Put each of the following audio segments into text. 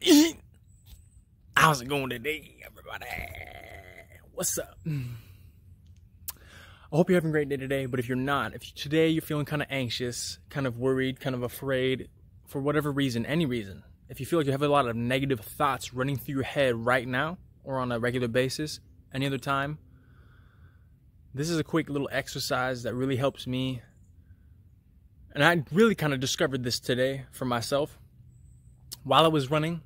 How's it going today, everybody? What's up? I hope you're having a great day today, but if you're not, if today you're feeling kind of anxious, kind of worried, kind of afraid, for whatever reason, any reason, if you feel like you have a lot of negative thoughts running through your head right now or on a regular basis, any other time, this is a quick little exercise that really helps me. And I really kind of discovered this today for myself. While I was running,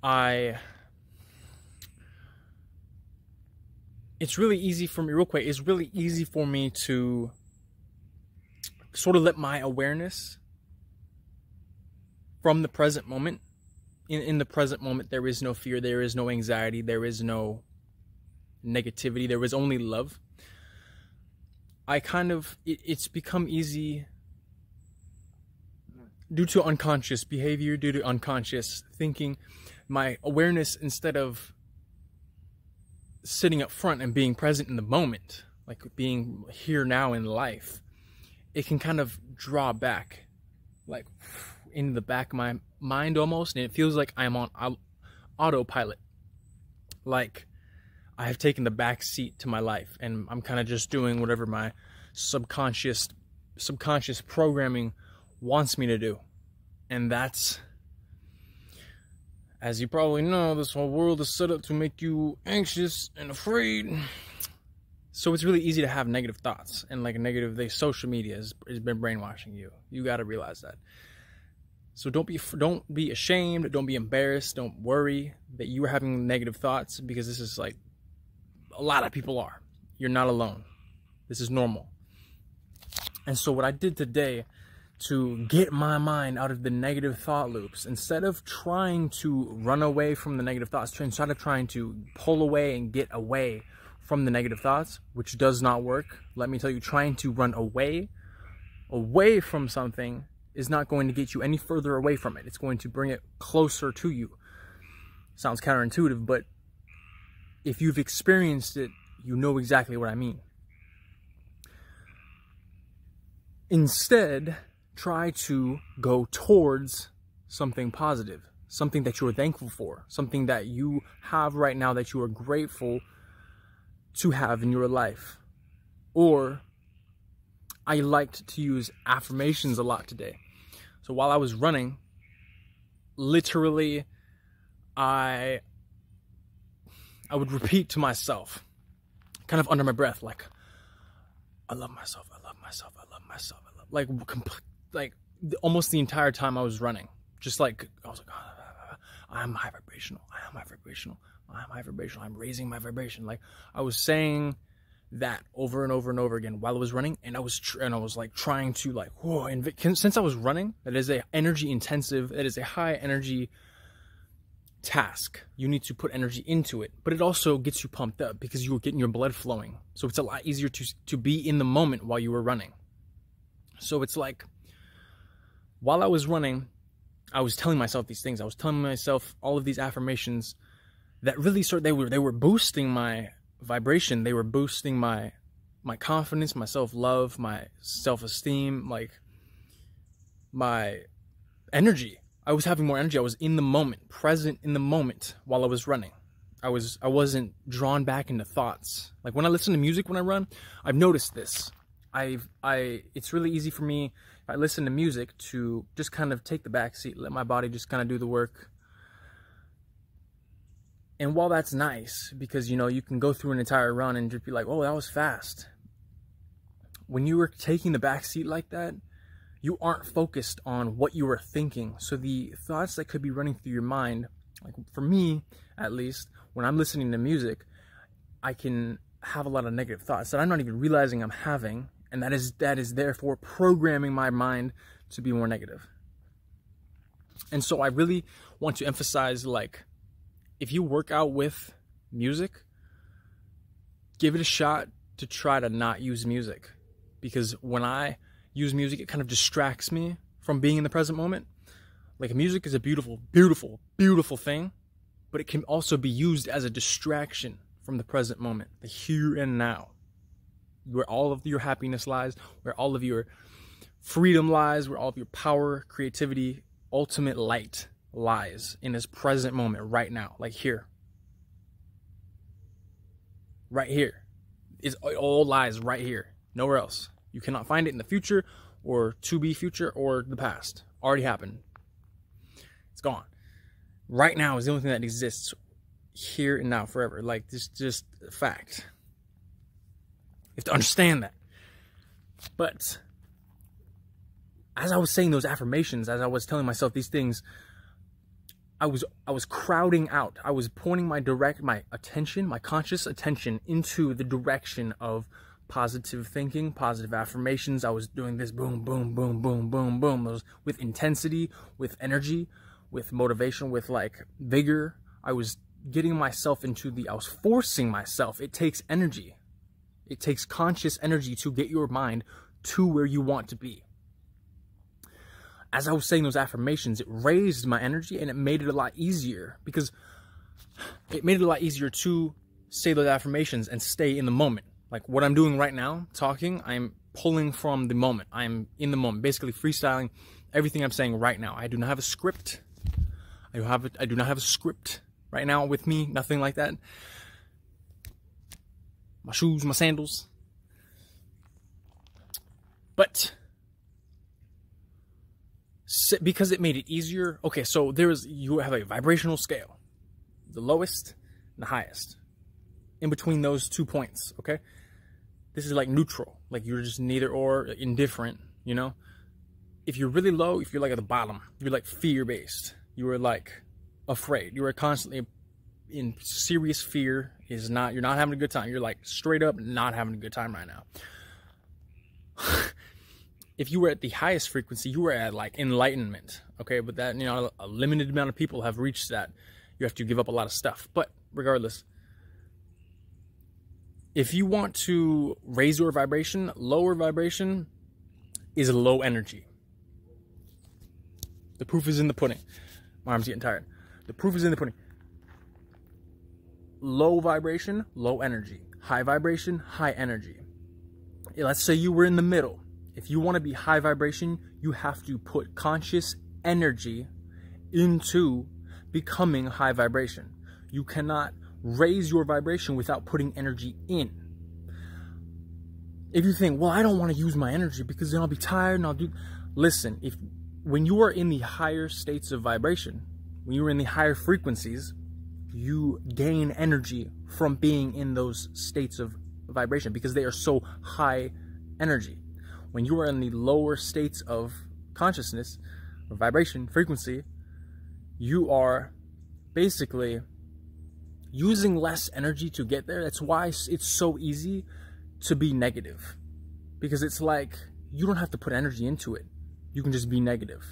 I it's really easy for me real quick it's really easy for me to sort of let my awareness from the present moment in, in the present moment there is no fear there is no anxiety there is no negativity there is only love. I kind of it, it's become easy due to unconscious behavior due to unconscious thinking my awareness instead of sitting up front and being present in the moment, like being here now in life, it can kind of draw back, like in the back of my mind almost, and it feels like I'm on autopilot. Like I have taken the back seat to my life, and I'm kind of just doing whatever my subconscious subconscious programming wants me to do, and that's as you probably know, this whole world is set up to make you anxious and afraid. So it's really easy to have negative thoughts and like negative. They social media has, has been brainwashing you. You got to realize that. So don't be don't be ashamed. Don't be embarrassed. Don't worry that you are having negative thoughts because this is like a lot of people are. You're not alone. This is normal. And so what I did today to get my mind out of the negative thought loops. Instead of trying to run away from the negative thoughts, instead of trying to pull away and get away from the negative thoughts, which does not work, let me tell you, trying to run away, away from something is not going to get you any further away from it. It's going to bring it closer to you. Sounds counterintuitive, but if you've experienced it, you know exactly what I mean. Instead, try to go towards something positive, something that you're thankful for, something that you have right now that you are grateful to have in your life. Or I liked to use affirmations a lot today. So while I was running, literally I I would repeat to myself, kind of under my breath, like, I love myself, I love myself, I love myself, I love like like almost the entire time I was running. Just like I was like, oh, I'm high vibrational. I am high vibrational. I'm high vibrational. I'm raising my vibration. Like I was saying that over and over and over again while I was running, and I was and I was like trying to like whoa. And since I was running, that is a energy intensive. That is a high energy task. You need to put energy into it, but it also gets you pumped up because you are getting your blood flowing. So it's a lot easier to to be in the moment while you were running. So it's like while I was running, I was telling myself these things. I was telling myself all of these affirmations that really sort they were they were boosting my vibration. They were boosting my my confidence, my self-love, my self-esteem, like my energy. I was having more energy. I was in the moment, present in the moment while I was running. I was I wasn't drawn back into thoughts. Like when I listen to music when I run, I've noticed this. I've I it's really easy for me I listen to music to just kind of take the back seat, let my body just kind of do the work. And while that's nice, because you know, you can go through an entire run and just be like, oh, that was fast. When you are taking the back seat like that, you aren't focused on what you are thinking. So the thoughts that could be running through your mind, like for me at least, when I'm listening to music, I can have a lot of negative thoughts that I'm not even realizing I'm having and that is that is therefore programming my mind to be more negative. and so i really want to emphasize like if you work out with music give it a shot to try to not use music. Because when i use music it kind of distracts me from being in the present moment. Like music is a beautiful beautiful beautiful thing but it can also be used as a distraction from the present moment the here and now where all of your happiness lies, where all of your freedom lies, where all of your power, creativity, ultimate light lies in this present moment right now, like here. Right here. Is it all lies right here. Nowhere else. You cannot find it in the future or to be future or the past. Already happened. It's gone. Right now is the only thing that exists here and now forever. Like this just fact. You have to understand that. But as I was saying those affirmations, as I was telling myself these things, I was I was crowding out. I was pointing my direct my attention, my conscious attention into the direction of positive thinking, positive affirmations. I was doing this boom, boom, boom, boom, boom, boom. Those with intensity, with energy, with motivation, with like vigor. I was getting myself into the I was forcing myself. It takes energy. It takes conscious energy to get your mind to where you want to be as I was saying those affirmations, it raised my energy and it made it a lot easier because it made it a lot easier to say those affirmations and stay in the moment. Like what I'm doing right now, talking, I'm pulling from the moment. I'm in the moment, basically freestyling everything I'm saying right now. I do not have a script. I do have a, I do not have a script right now with me, nothing like that. My shoes, my sandals. But because it made it easier. Okay, so there is you have a vibrational scale, the lowest and the highest. In between those two points, okay? This is like neutral, like you're just neither or indifferent, you know? If you're really low, if you're like at the bottom, you're like fear based. You are like afraid. You are constantly in serious fear is not you're not having a good time. You're like straight up not having a good time right now. if you were at the highest frequency, you were at like enlightenment. Okay, but that you know a limited amount of people have reached that. You have to give up a lot of stuff. But regardless, if you want to raise your vibration, lower vibration is low energy. The proof is in the pudding. My arm's getting tired. The proof is in the pudding. Low vibration, low energy. High vibration, high energy. Let's say you were in the middle if you want to be high vibration, you have to put conscious energy into becoming high vibration. You cannot raise your vibration without putting energy in. If you think, well, I don't want to use my energy because then I'll be tired and I'll do. Listen, if when you are in the higher states of vibration, when you're in the higher frequencies, you gain energy from being in those states of vibration because they are so high energy when you are in the lower states of consciousness or vibration frequency, you are basically using less energy to get there. That's why it's so easy to be negative because it's like you don't have to put energy into it. You can just be negative.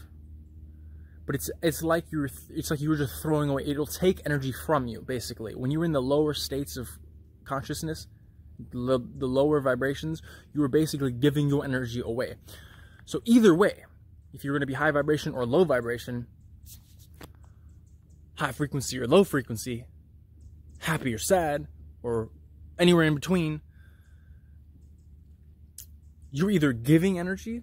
But it's it's like you're it's like you were just throwing away. It'll take energy from you basically. When you're in the lower states of consciousness, the, the lower vibrations, you are basically giving your energy away. So either way, if you're going to be high vibration or low vibration, high frequency or low frequency, happy or sad, or anywhere in between, you're either giving energy,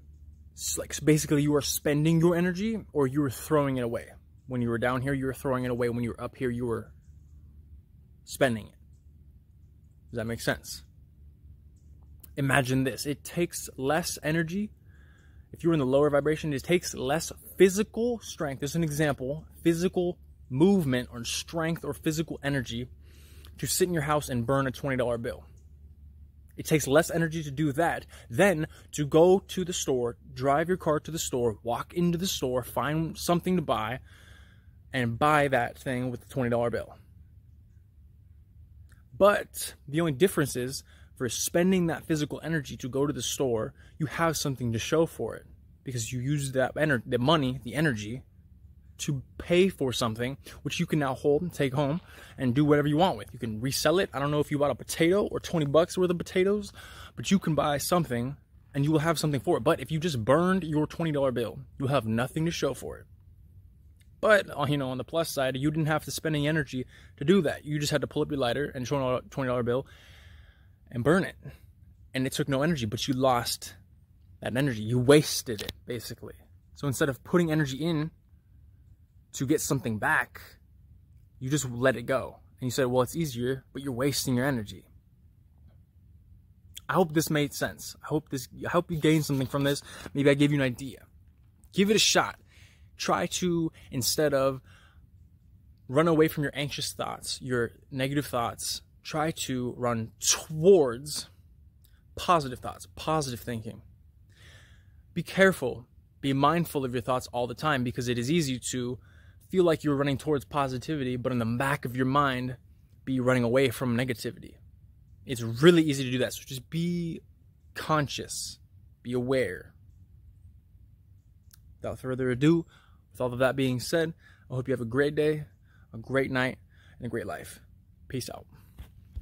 like basically you are spending your energy, or you are throwing it away. When you were down here, you were throwing it away. When you were up here, you were spending it. Does that make sense? imagine this it takes less energy if you're in the lower vibration it takes less physical strength as an example physical movement or strength or physical energy to sit in your house and burn a $20 bill it takes less energy to do that than to go to the store drive your car to the store walk into the store find something to buy and buy that thing with the $20 bill. But the only difference is for spending that physical energy to go to the store, you have something to show for it because you use that energy, the money, the energy to pay for something which you can now hold and take home and do whatever you want with. You can resell it. I don't know if you bought a potato or 20 bucks worth of potatoes, but you can buy something and you will have something for it. But if you just burned your $20 bill, you'll have nothing to show for it. But, uh, you know, on the plus side, you didn't have to spend any energy to do that. You just had to pull up your lighter and show a $20 bill and burn it. And it took no energy, but you lost that energy. You wasted it, basically. So instead of putting energy in, to get something back, you just let it go. And you said, well, it's easier, but you're wasting your energy. I hope this made sense. I hope this, I hope you gained something from this. Maybe I gave you an idea. Give it a shot. Try to, instead of run away from your anxious thoughts, your negative thoughts, try to run towards positive thoughts, positive thinking. Be careful. Be mindful of your thoughts all the time because it is easy to feel like you're running towards positivity, but in the back of your mind, be running away from negativity. It's really easy to do that. So just be conscious, be aware. Without further ado, with all of that being said, I hope you have a great day, a great night, and a great life. Peace out.